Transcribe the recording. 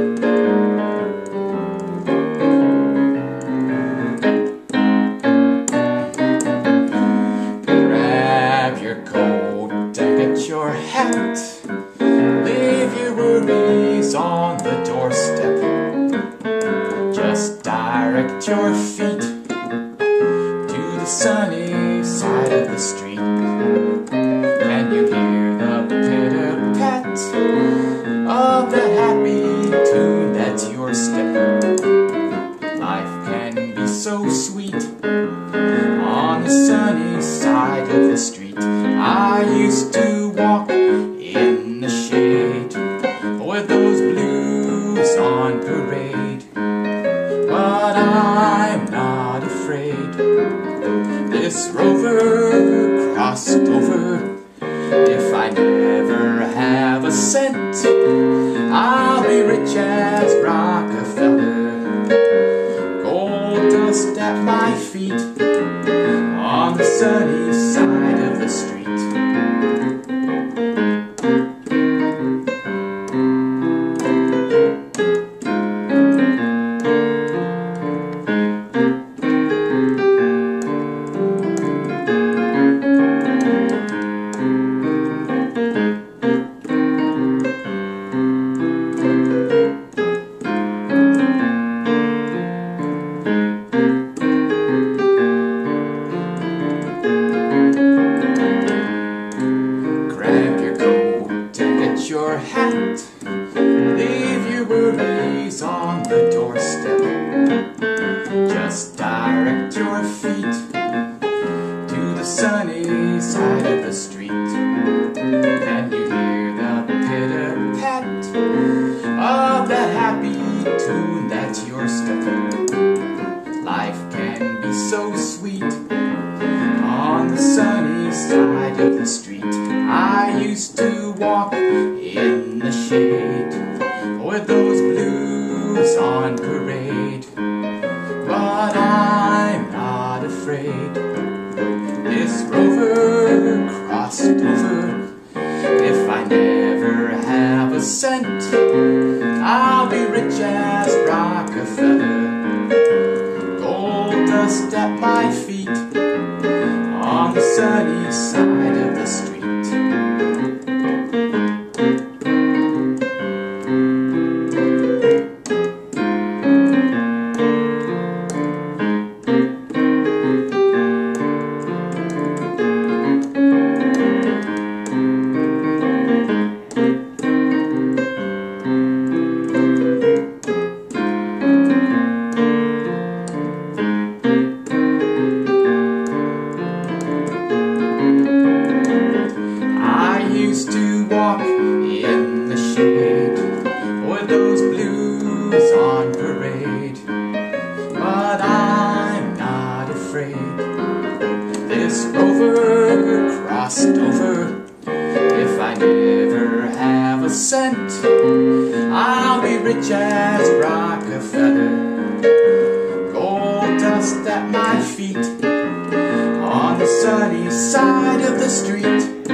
Grab your hat. Leave your worries on the doorstep. Just direct your feet to the sunny side of the street. Can you hear the pitter pat of the on the sunny side of the street. I used to walk in the shade with those blues on parade. But I'm not afraid. This rover crossed at my feet. On the sunny the doorstep. Just direct your feet to the sunny side of the street. Can you hear the pitter pat of that happy tune that's your step? Life can be so sweet on the sunny side of the street. I used to walk in the shade with those blues on parade. But I'm not afraid. This rover crossed over. If I never have a cent, I'll be rich as Rockefeller. Gold dust at my feet on the sunny side walk in the shade with those blues on parade. But I'm not afraid. This rover crossed over. If I never have a cent, I'll be rich as Rockefeller. Gold dust at my feet on the sunny side of the street.